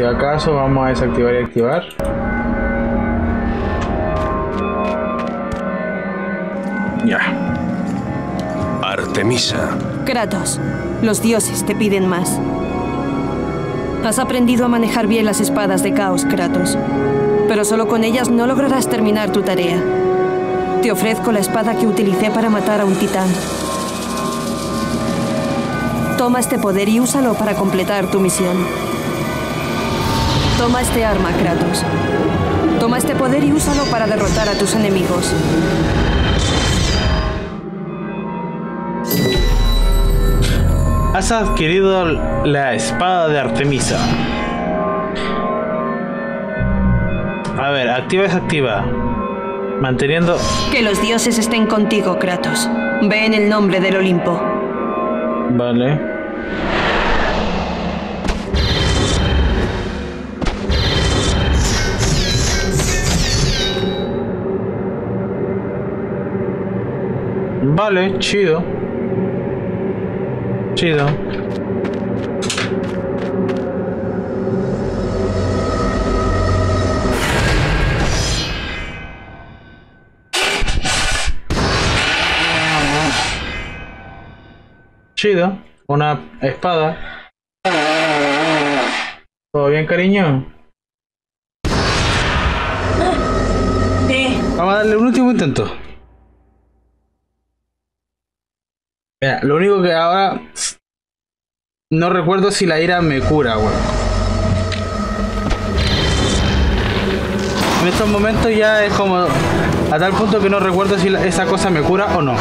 Por si acaso vamos a desactivar y activar. Ya. Artemisa. Kratos, los dioses te piden más. Has aprendido a manejar bien las espadas de caos, Kratos. Pero solo con ellas no lograrás terminar tu tarea. Te ofrezco la espada que utilicé para matar a un titán. Toma este poder y úsalo para completar tu misión. Toma este arma, Kratos. Toma este poder y úsalo para derrotar a tus enemigos. Has adquirido la espada de Artemisa. A ver, activa y desactiva. Manteniendo. Que los dioses estén contigo, Kratos. Ve en el nombre del Olimpo. Vale. Vale, chido. Chido. Chido. Una espada. ¿Todo bien, cariño? Vamos a darle un último intento. Lo único que ahora no recuerdo si la ira me cura, weón. En estos momentos ya es como a tal punto que no recuerdo si esa cosa me cura o no.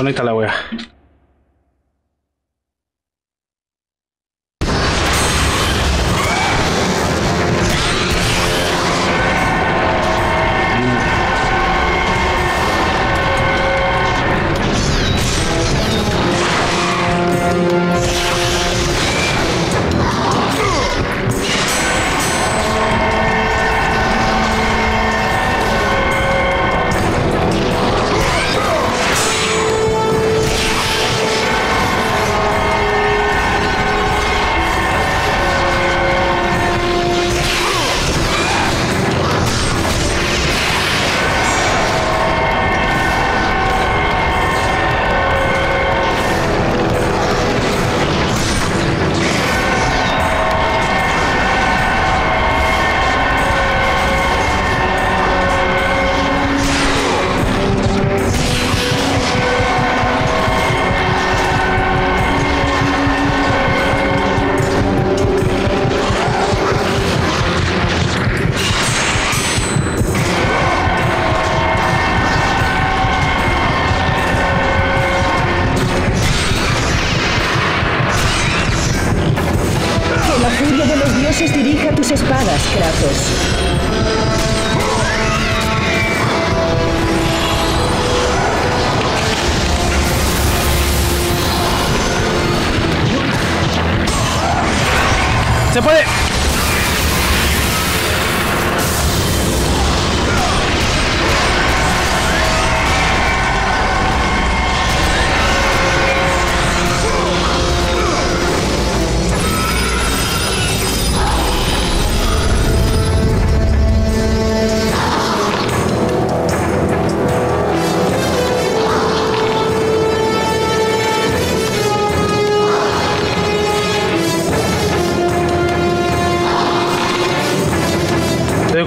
Conecta la wea.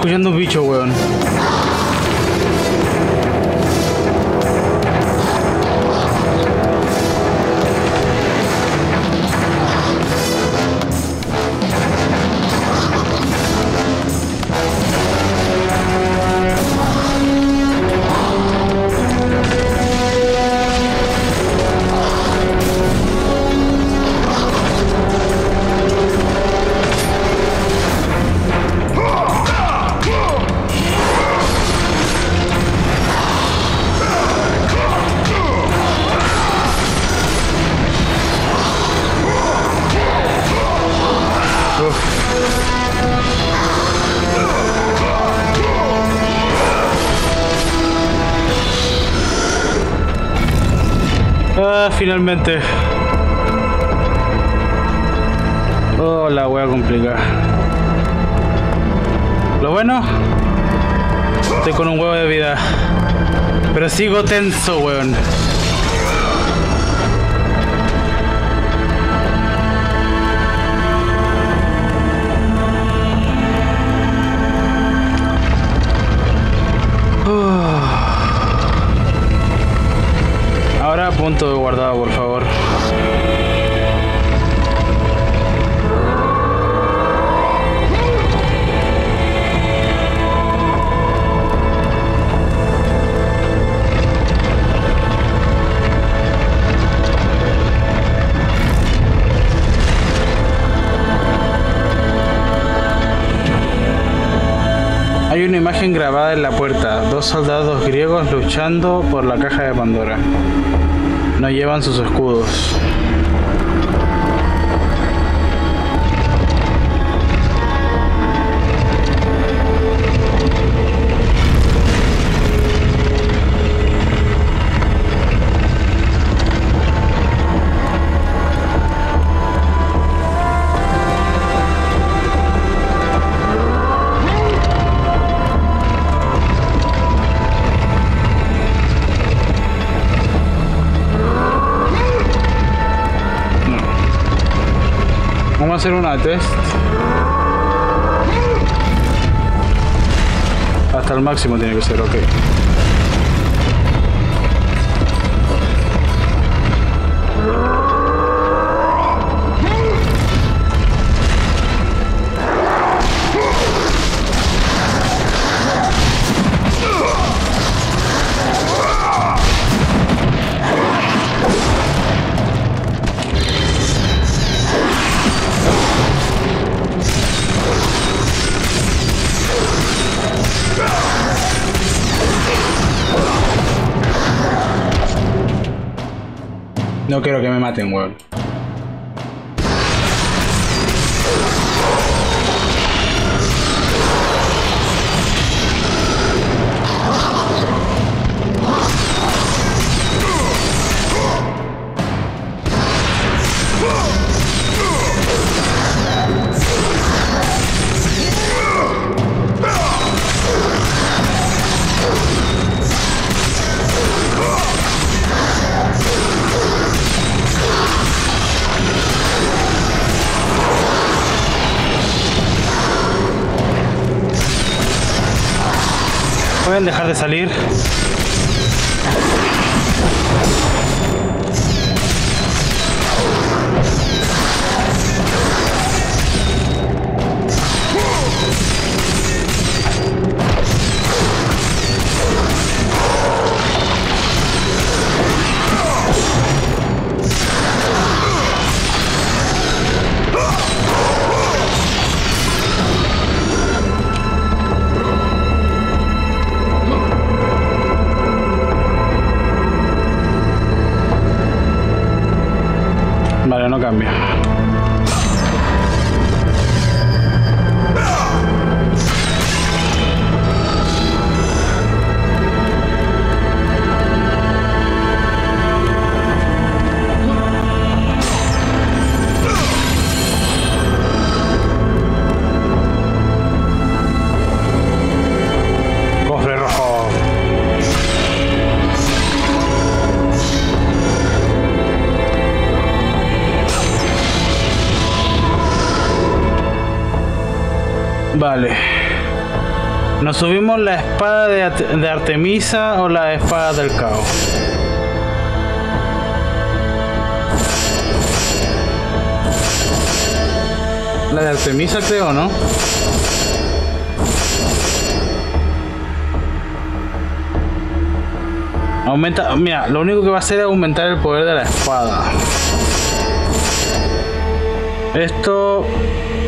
Escuchando un bicho, weón. Ah, finalmente. Oh, la voy a complicar. Lo bueno, estoy con un huevo de vida. Pero sigo tenso, weón. Punto de guardado, por favor. Hay una imagen grabada en la puerta, dos soldados griegos luchando por la caja de Pandora. No llevan sus escudos. Vamos a hacer una test. Hasta el máximo tiene que ser, ok. No quiero que me maten, weón. ¿Pueden dejar de salir? Vale, ¿Nos subimos la espada de, de Artemisa o la espada del caos? La de Artemisa creo, ¿no? Aumenta, mira, lo único que va a hacer es aumentar el poder de la espada. Esto,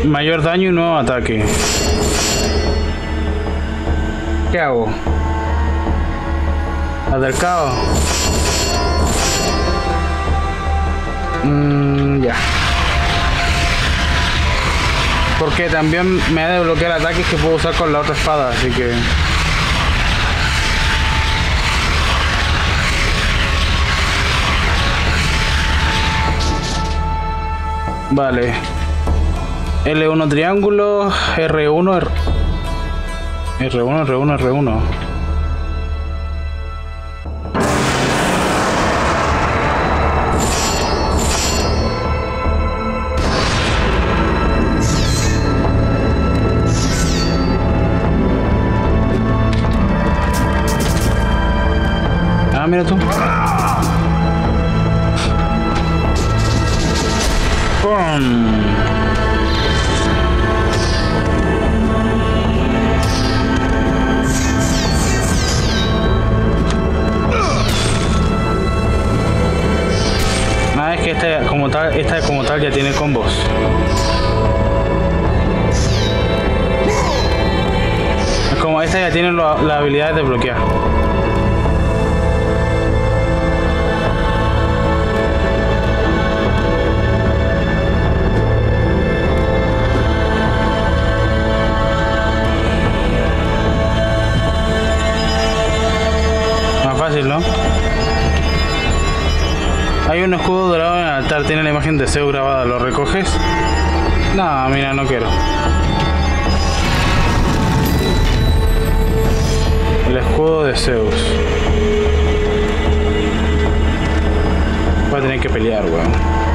mayor daño y nuevo ataque. ¿Qué hago? ¿La del caos? Mm, ya. Porque también me ha de bloquear ataques que puedo usar con la otra espada, así que... Vale. L1 triángulo, R1, R... R1, R1, R1. Ah, mira tú. ¡Pum! Tal, esta como tal ya tiene combos. Como esta ya tiene la, la habilidad de bloquear. Más fácil, ¿no? Hay un escudo dorado tiene la imagen de Zeus grabada, ¿lo recoges? No, mira, no quiero. El escudo de Zeus. Voy a tener que pelear, weón.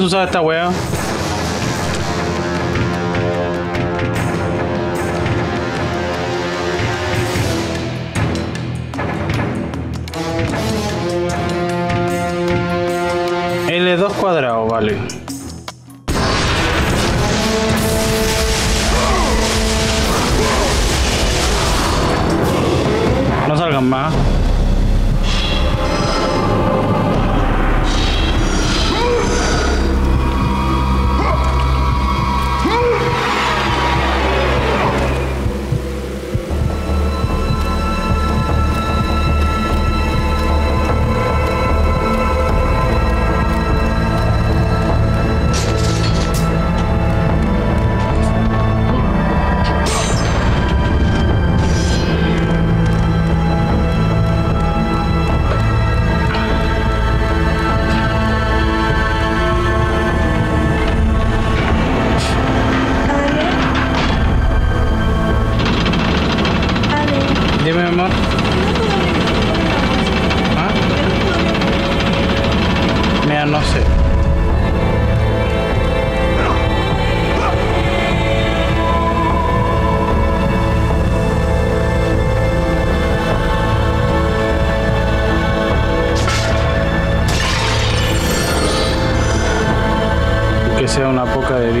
¿Cómo se usa esta wea? L2 cuadrado, vale.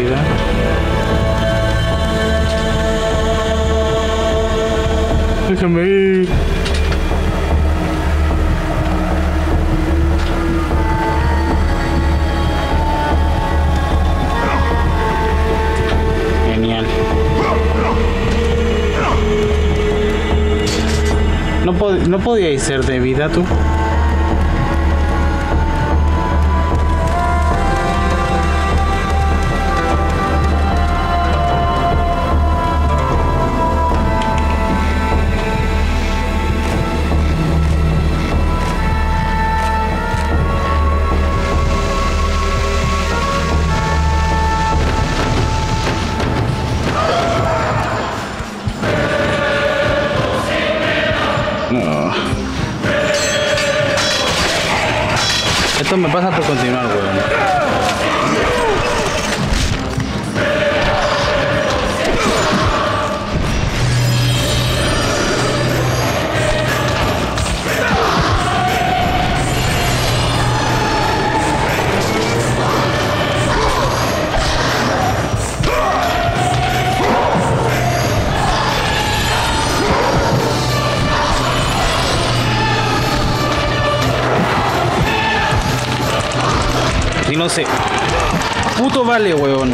Vida. Déjame ir. Genial. ¿No, pod ¿No podíais ser de vida tú? Esto me pasa por continuar, weón. No sé. Puto vale, weón.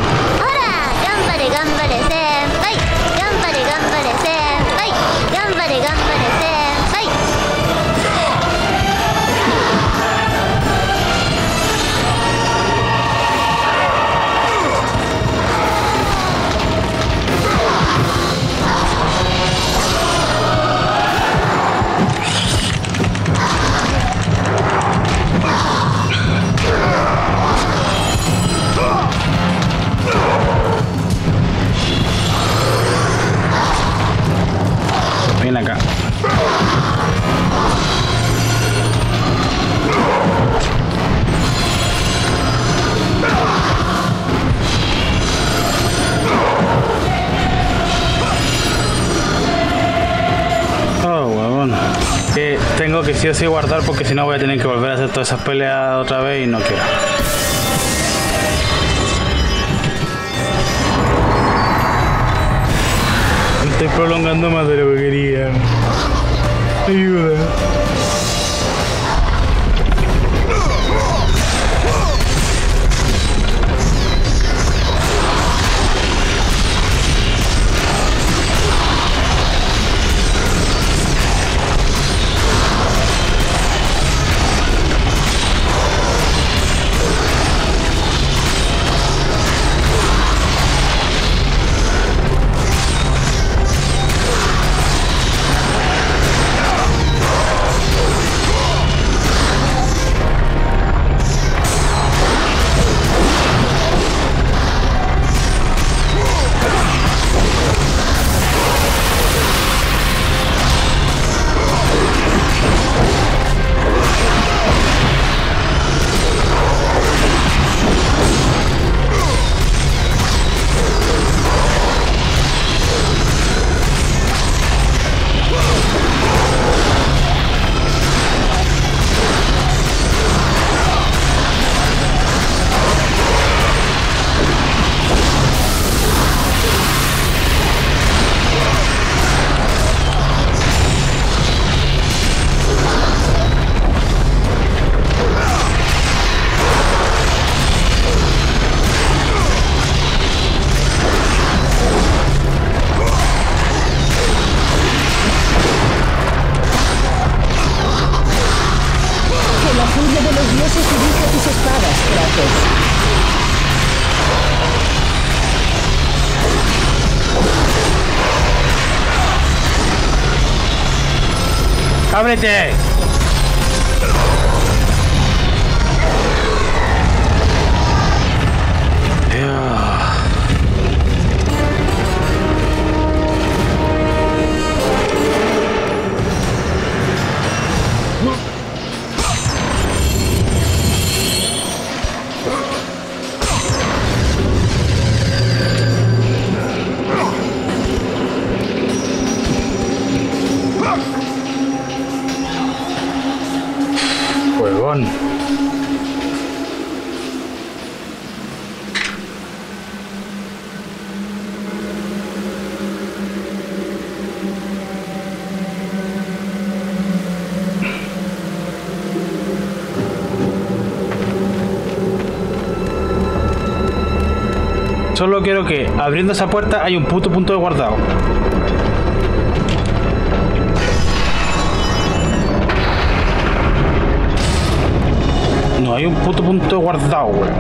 Sí guardar porque si no voy a tener que volver a hacer todas esas peleas otra vez y no quiero. Estoy prolongando más de lo que quería. Ayuda. How many days? Solo quiero que abriendo esa puerta hay un puto punto de guardado. No hay un puto punto de guardado, güey.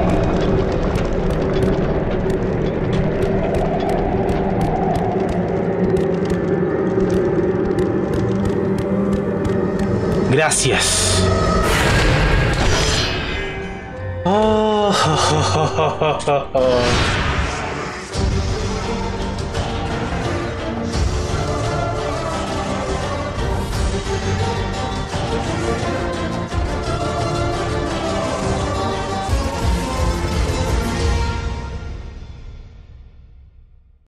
Gracias. Oh,